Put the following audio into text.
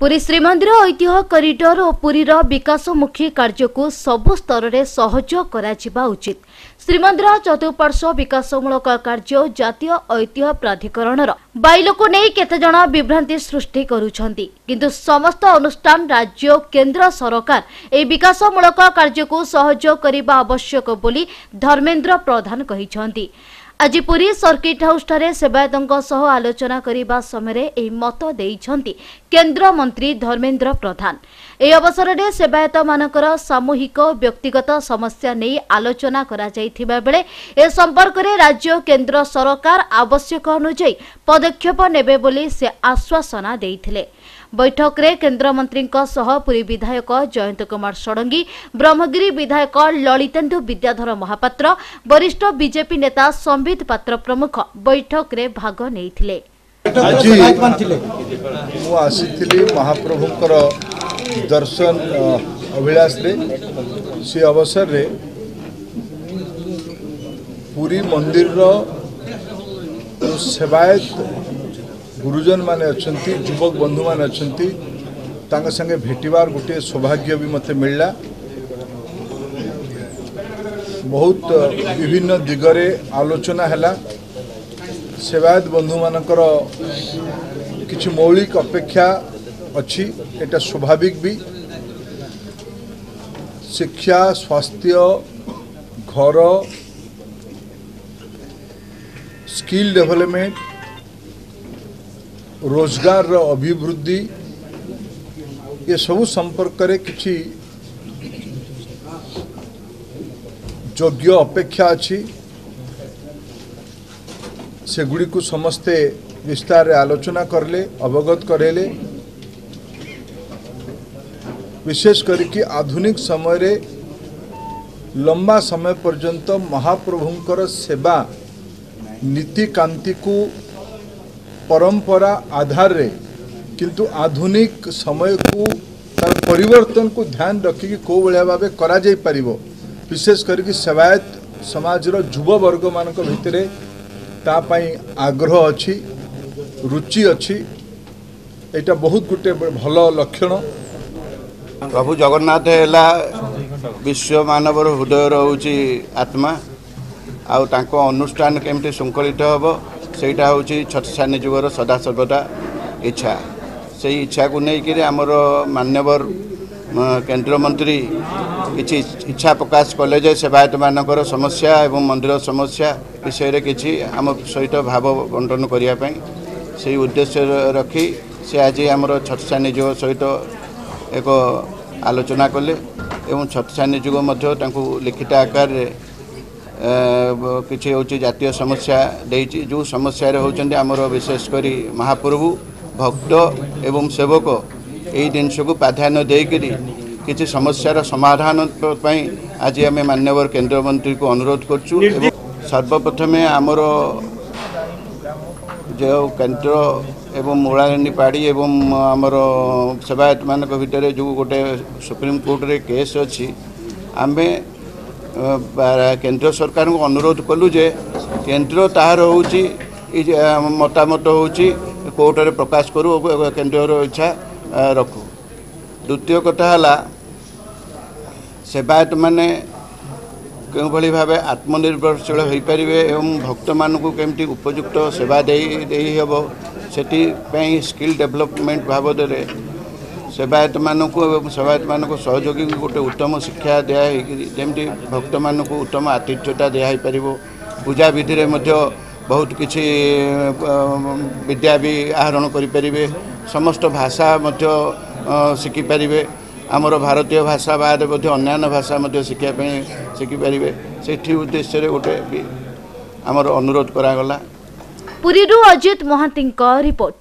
ପୁରୀ ଶ୍ରୀମନ୍ଦିର ଐତିହ୍ୟ କରିଡର ଓ ପୁରୀର ବିକାଶମୁଖୀ କାର୍ଯ୍ୟକୁ ସବୁ ସ୍ତରରେ ସହଜ କରାଯିବା ଉଚିତ। ଶ୍ରୀମନ୍ଦିର ଚତୁଃପାର୍ଶ୍ୱ ବିକାଶମୂଳକ କାର୍ଯ୍ୟ ଜାତୀୟ ଐତିହ୍ୟ ପ୍ରାଧିକରଣର ବାଇଲକୁ ନେଇ କେତେଜଣ ବିଭ୍ରାନ୍ତି ସୃଷ୍ଟି କରୁଛନ୍ତି। କିନ୍ତୁ ସମସ୍ତ ଅନୁଷ୍ଠାନ ରାଜ୍ୟ ଓ କେନ୍ଦ୍ର ସରକାର ଏହି ବିକାଶମୂଳକ କାର୍ଯ୍ୟକୁ ସହଯୋଗ କରିବା ଆବଶ୍ୟକ ବୋଲି ଧର୍ମେନ୍ଦ୍ର ପ୍ରଧାନ କହିଛନ୍ତି। ଆଜି ପୁରୀ ସର୍କିଟ୍ ହାଉସ୍ଠାରେ ସେବାୟତଙ୍କ ସହ ଆଲୋଚନା କରିବା ସମୟରେ ଏହି ମତ ଦେଇଛନ୍ତି କେନ୍ଦ୍ରମନ୍ତ୍ରୀ ଧର୍ମେନ୍ଦ୍ର ପ୍ରଧାନ ଏହି ଅବସରରେ ସେବାୟତମାନଙ୍କର ସାମୂହିକ ବ୍ୟକ୍ତିଗତ ସମସ୍ୟା ନେଇ ଆଲୋଚନା କରାଯାଇଥିବା ବେଳେ ଏ ସମ୍ପର୍କରେ ରାଜ୍ୟ କେନ୍ଦ୍ର ସରକାର ଆବଶ୍ୟକ ଅନୁଯାୟୀ ପଦକ୍ଷେପ ନେବେ ବୋଲି ସେ ଆଶ୍ୱାସନା ଦେଇଥିଲେ। ବୈଠକରେ କେନ୍ଦ୍ରମନ୍ତ୍ରୀଙ୍କ ସହ ପୁରୀ ବିଧାୟକ ଜୟନ୍ତ କୁମାର ଷଡ଼ଙ୍ଗୀ ବ୍ରହ୍ମଗିରି ବିଧାୟକ ଲଳିତେନ୍ଦୁ ବିଦ୍ୟାଧର ମହାପାତ୍ର ବରିଷ୍ଠ ବିଜେପି ନେତା ସମ୍ବିତ ପାତ୍ର ପ୍ରମୁଖ ବୈଠକରେ ଭାଗ ନେଇଥିଲେ। ଆଜି ମୁଁ ଆସିଥିଲି ମହାପ୍ରଭୁଙ୍କର ଦର୍ଶନ ଅ, ଅଭିଳାଷରେ। ସେ ଅବସରରେ ପୁରୀ ମନ୍ଦିରର ଯେଉଁ ସେବାୟତ ଗୁରୁଜନମାନେ ଅଛନ୍ତି ଯୁବକ ବନ୍ଧୁମାନେ ଅଛନ୍ତି। ତାଙ୍କ ସାଙ୍ଗେ ଭେଟିବାର ଗୋଟିଏ ସୌଭାଗ୍ୟ ବି ମୋତେ ମିଳିଲା। ବହୁତ ବିଭିନ୍ନ ଦିଗରେ ଆଲୋଚନା ହେଲା। ସେବାୟତ ବନ୍ଧୁମାନଙ୍କର କିଛି ମୌଳିକ ଅପେକ୍ଷା ଅଛି ଏଟା ସ୍ୱାଭାବିକ ବି। ଶିକ୍ଷା ସ୍ୱାସ୍ଥ୍ୟ ଘର ସ୍କିଲ୍ ଡେଭଲପମେଣ୍ଟ ରୋଜଗାରର ଅଭିବୃଦ୍ଧି ଏସବୁ ସମ୍ପର୍କରେ କିଛି ଯୋଗ୍ୟ ଅପେକ୍ଷା ଅଛି। ସେଗୁଡ଼ିକୁ ସମସ୍ତେ ବିସ୍ତାରରେ ଆଲୋଚନା କଲେ ଅବଗତ କରାଇଲେ ବିଶେଷ କରିକି ଆଧୁନିକ ସମୟରେ ଲମ୍ବା ସମୟ ପର୍ଯ୍ୟନ୍ତ ମହାପ୍ରଭୁଙ୍କର ସେବା ନୀତିକାନ୍ତିକୁ ପରମ୍ପରା ଆଧାରରେ କିନ୍ତୁ ଆଧୁନିକ ସମୟକୁ ତାର ପରିବର୍ତ୍ତନକୁ ଧ୍ୟାନ ରଖିକି କେଉଁ ଭଳିଆ ଭାବେ କରାଯାଇପାରିବ ବିଶେଷ କରିକି ସେବାୟତ ସମାଜର ଯୁବବର୍ଗମାନଙ୍କ ଭିତରେ ତା ପାଇଁ ଆଗ୍ରହ ଅଛି ରୁଚି ଅଛି ଏଇଟା ବହୁତ ଗୋଟେ ଭଲ ଲକ୍ଷଣ। ପ୍ରଭୁ ଜଗନ୍ନାଥ ହେଲା ବିଶ୍ୱ ମାନବର ହୃଦୟର ହେଉଛି ଆତ୍ମା। ଆଉ ତାଙ୍କ ଅନୁଷ୍ଠାନ କେମିତି ଶୃଙ୍ଖଳିତ ହେବ ସେଇଟା ହେଉଛି ଛତ୍ରସାନୀ ଯୁଗର ସଦାସର୍ବଦା ଇଚ୍ଛା। ସେଇ ଇଚ୍ଛାକୁ ନେଇକରି ଆମର ମାନ୍ୟବର ଅ, କେନ୍ଦ୍ରମନ୍ତ୍ରୀ କିଛି ଇଚ୍ଛା ପ୍ରକାଶ କଲେ ଯେ ସେବାୟତମାନଙ୍କର ସମସ୍ୟା ଏବଂ ମନ୍ଦିର ସମସ୍ୟା ବିଷୟରେ କିଛି ଆମ ସହିତ ଭାବ ବଣ୍ଟନ କରିବା ପାଇଁ। ସେଇ ଉଦ୍ଦେଶ୍ୟ ରଖି ସେ ଆଜି ଆମର ଛତ୍ରସାନୀ ଯୁଗ ସହିତ ଏକ ଆଲୋଚନା କଲେ ଏବଂ ଛତ୍ରସାନୀ ଯୁଗ ମଧ୍ୟ ତାଙ୍କୁ ଲିଖିତ ଆକାରରେ କିଛି ହେଉଛି ଜାତୀୟ ସମସ୍ୟା ଦେଇଛି। ଯେଉଁ ସମସ୍ୟାରେ ହେଉଛନ୍ତି ଆମର ବିଶେଷ କରି ମହାପ୍ରଭୁ ଭକ୍ତ ଏବଂ ସେବକ ଏହି ଜିନିଷକୁ ପ୍ରାଧାନ୍ୟ ଦେଇକରି କିଛି ସମସ୍ୟାର ସମାଧାନ ପାଇଁ ଆଜି ଆମେ ମାନ୍ୟବର କେନ୍ଦ୍ରମନ୍ତ୍ରୀଙ୍କୁ ଅନୁରୋଧ କରୁଛୁ ସର୍ବପ୍ରଥମେ ଆମର ଯେଉଁ କେନ୍ଦ୍ର ଏବଂ ମୂଳାନୀ ପାଢ଼ୀ ଏବଂ ଆମର ସେବାୟତମାନଙ୍କ ଭିତରେ ଯେଉଁ ଗୋଟେ ସୁପ୍ରିମକୋର୍ଟରେ କେସ୍ ଅଛି ଆମେ କେନ୍ଦ୍ର ସରକାରଙ୍କୁ ଅନୁରୋଧ କଲୁ ଯେ କେନ୍ଦ୍ର ତାହାର ହେଉଛି ଏଇ ମତାମତ ହେଉଛି କୋର୍ଟରେ ପ୍ରକାଶ କରୁ କେନ୍ଦ୍ରର ଇଚ୍ଛା ରଖୁ ଦ୍ୱିତୀୟ କଥା ହେଲା ସେବାୟତମାନେ କେଉଁଭଳି ଭାବେ ଆତ୍ମନିର୍ଭରଶୀଳ ହୋଇପାରିବେ ଏବଂ ଭକ୍ତମାନଙ୍କୁ କେମିତି ଉପଯୁକ୍ତ ସେବା ଦେଇ ଦେଇ ହେବ ସେଥିପାଇଁ ସ୍କିଲ୍ ଡେଭଲପମେଣ୍ଟ ବାବଦରେ ସେବାୟତମାନଙ୍କୁ ଏବଂ ସେବାୟତମାନଙ୍କୁ ସହଯୋଗୀଙ୍କୁ ଗୋଟେ ଉତ୍ତମ ଶିକ୍ଷା ଦିଆ ହେଇକିରି ଯେମିତି ଭକ୍ତମାନଙ୍କୁ ଉତ୍ତମ ଆତିଥ୍ୟତା ଦିଆହେଇପାରିବ ପୂଜା ବିଧିରେ ମଧ୍ୟ ବହୁତ କିଛି ବିଦ୍ୟା ବି ଆହରଣ କରିପାରିବେ। ସମସ୍ତ ଭାଷା ମଧ୍ୟ ଶିଖିପାରିବେ। ଆମର ଭାରତୀୟ ଭାଷା ବାଦ ମଧ୍ୟ ଅନ୍ୟାନ୍ୟ ଭାଷା ମଧ୍ୟ ଶିଖିବା ପାଇଁ ଶିଖିପାରିବେ। ସେଠି ଉଦ୍ଦେଶ୍ୟରେ ଗୋଟେ ବି ଆମର ଅନୁରୋଧ କରାଗଲା। ପୁରୀରୁ ଅଜିତ ମହାନ୍ତିଙ୍କ ରିପୋର୍ଟ।